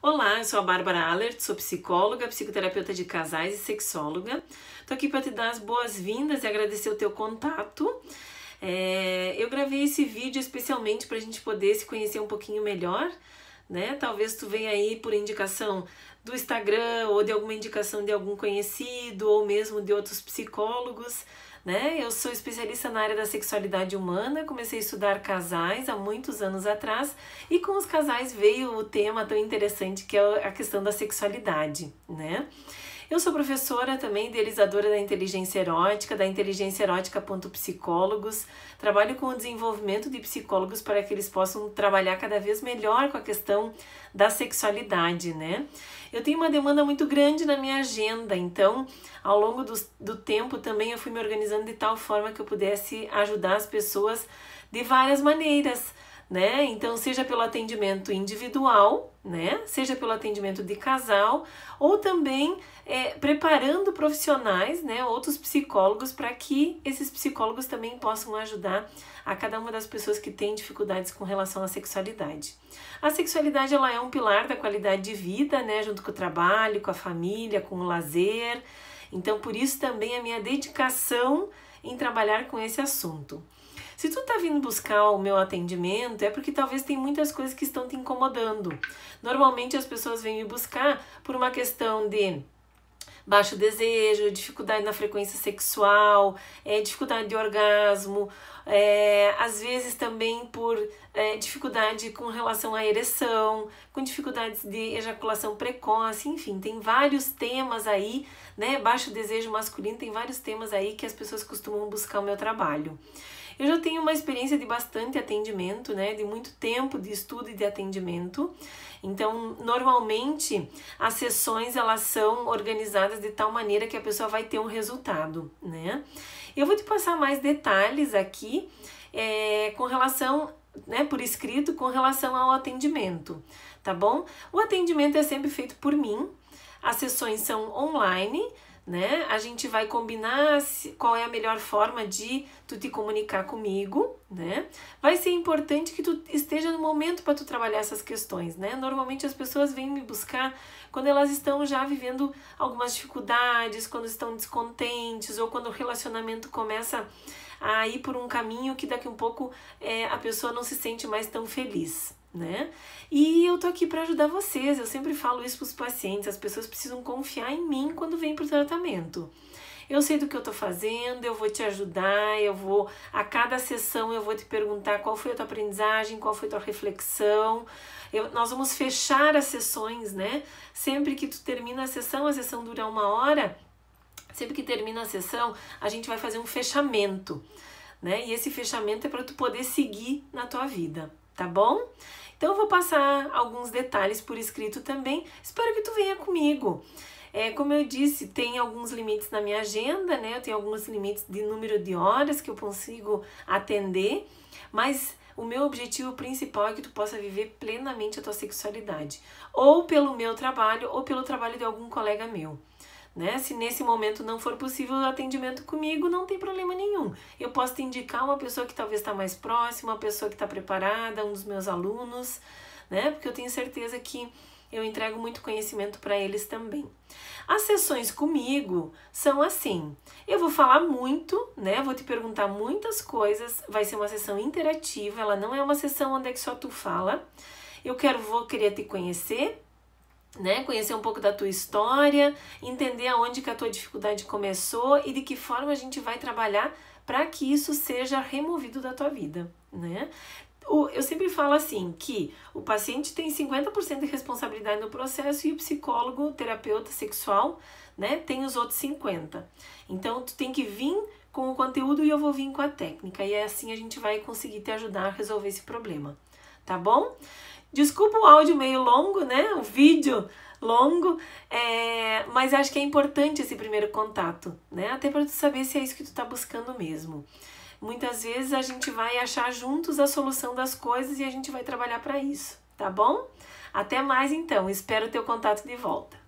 Olá, eu sou a Bárbara Allert, sou psicóloga, psicoterapeuta de casais e sexóloga. Tô aqui para te dar as boas-vindas e agradecer o teu contato. É, eu gravei esse vídeo especialmente para a gente poder se conhecer um pouquinho melhor, né? Talvez tu venha aí por indicação do Instagram ou de alguma indicação de algum conhecido ou mesmo de outros psicólogos né? Eu sou especialista na área da sexualidade humana, comecei a estudar casais há muitos anos atrás e com os casais veio o tema tão interessante que é a questão da sexualidade, né? Eu sou professora também, idealizadora da inteligência erótica, da inteligência erótica.psicólogos. Trabalho com o desenvolvimento de psicólogos para que eles possam trabalhar cada vez melhor com a questão da sexualidade, né? Eu tenho uma demanda muito grande na minha agenda, então ao longo do, do tempo também eu fui me organizando de tal forma que eu pudesse ajudar as pessoas de várias maneiras né? Então, seja pelo atendimento individual, né? Seja pelo atendimento de casal, ou também é, preparando profissionais, né? Outros psicólogos, para que esses psicólogos também possam ajudar a cada uma das pessoas que têm dificuldades com relação à sexualidade. A sexualidade ela é um pilar da qualidade de vida, né? Junto com o trabalho, com a família, com o lazer. Então, por isso também a minha dedicação em trabalhar com esse assunto. Se tu tá vindo buscar o meu atendimento, é porque talvez tem muitas coisas que estão te incomodando. Normalmente as pessoas vêm me buscar por uma questão de baixo desejo, dificuldade na frequência sexual, é, dificuldade de orgasmo, é, às vezes também por é, dificuldade com relação à ereção, com dificuldades de ejaculação precoce, enfim, tem vários temas aí, né? Baixo desejo masculino, tem vários temas aí que as pessoas costumam buscar o meu trabalho. Eu já tenho uma experiência de bastante atendimento, né? De muito tempo de estudo e de atendimento. Então, normalmente, as sessões elas são organizadas de tal maneira que a pessoa vai ter um resultado, né? Eu vou te passar mais detalhes aqui é, com relação, né, por escrito, com relação ao atendimento, tá bom? O atendimento é sempre feito por mim, as sessões são online, né? A gente vai combinar qual é a melhor forma de tu te comunicar comigo, né? Vai ser importante que tu esteja no momento para tu trabalhar essas questões, né? Normalmente as pessoas vêm me buscar quando elas estão já vivendo algumas dificuldades, quando estão descontentes ou quando o relacionamento começa a ir por um caminho que daqui a um pouco é, a pessoa não se sente mais tão feliz, né? E eu tô aqui para ajudar vocês. Eu sempre falo isso para os pacientes. As pessoas precisam confiar em mim quando vêm para o tratamento. Eu sei do que eu tô fazendo, eu vou te ajudar, eu vou a cada sessão eu vou te perguntar qual foi a tua aprendizagem, qual foi a tua reflexão. Eu, nós vamos fechar as sessões, né? Sempre que tu termina a sessão, a sessão dura uma hora. Sempre que termina a sessão, a gente vai fazer um fechamento, né? E esse fechamento é para tu poder seguir na tua vida tá bom? Então eu vou passar alguns detalhes por escrito também. Espero que tu venha comigo. É, como eu disse, tem alguns limites na minha agenda, né? Eu tenho alguns limites de número de horas que eu consigo atender, mas o meu objetivo principal é que tu possa viver plenamente a tua sexualidade, ou pelo meu trabalho, ou pelo trabalho de algum colega meu. Né? Se nesse momento não for possível o atendimento comigo, não tem problema nenhum. Eu posso te indicar uma pessoa que talvez está mais próxima, uma pessoa que está preparada, um dos meus alunos, né? Porque eu tenho certeza que eu entrego muito conhecimento para eles também. As sessões comigo são assim: eu vou falar muito, né? Vou te perguntar muitas coisas. Vai ser uma sessão interativa, ela não é uma sessão onde é que só tu fala. Eu quero, vou querer te conhecer, né? Conhecer um pouco da tua história, entender aonde que a tua dificuldade começou e de que forma a gente vai trabalhar para que isso seja removido da tua vida, né? eu sempre falo assim que o paciente tem 50% de responsabilidade no processo e o psicólogo, o terapeuta sexual, né, tem os outros 50. Então tu tem que vir com o conteúdo e eu vou vir com a técnica e é assim a gente vai conseguir te ajudar a resolver esse problema, tá bom? Desculpa o áudio meio longo, né? O vídeo longo, é, mas acho que é importante esse primeiro contato, né? Até para tu saber se é isso que tu tá buscando mesmo. Muitas vezes a gente vai achar juntos a solução das coisas e a gente vai trabalhar para isso, tá bom? Até mais então, espero teu contato de volta.